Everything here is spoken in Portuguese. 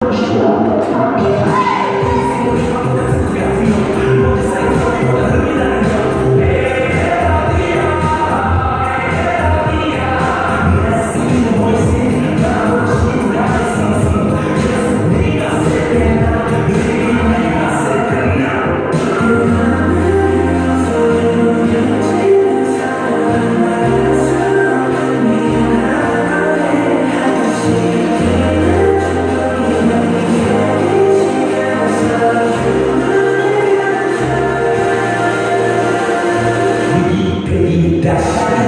Cristiano. death.